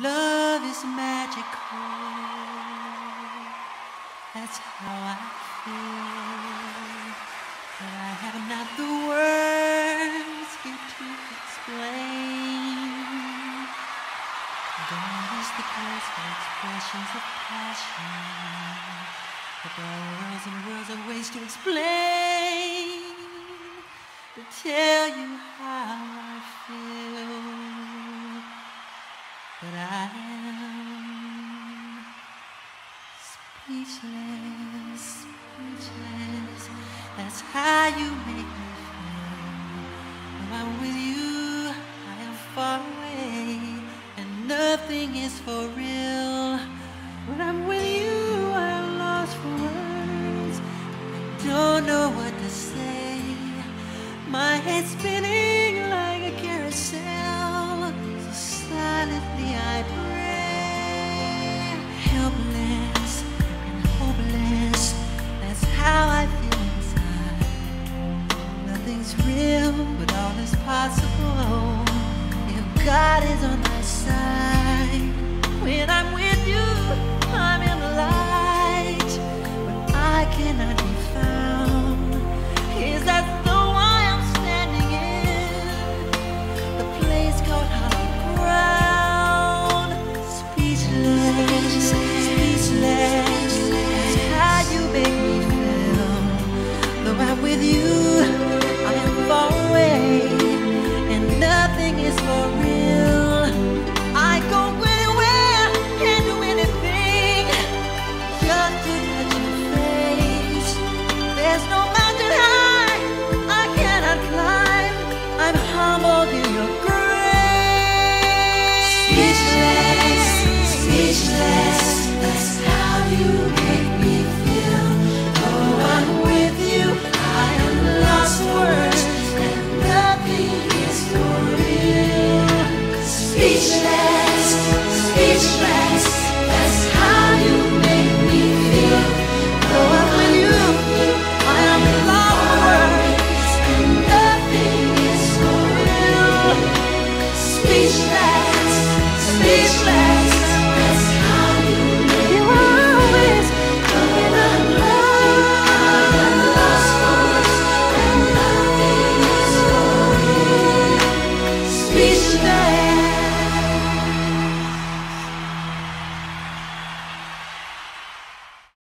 Love is magical. That's how I feel. But I have not the words here to explain. Gone is the graceful expressions of passion. But there are worlds and worlds of ways to explain. To tell you how speechless, speechless. That's how you make me feel. When I'm with you, I am far away, and nothing is for real. When I'm with you, I'm lost for words. I don't know what to say. My head's is real, but all is possible. If God is on our